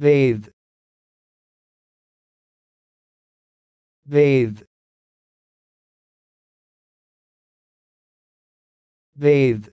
bathe bathe bathe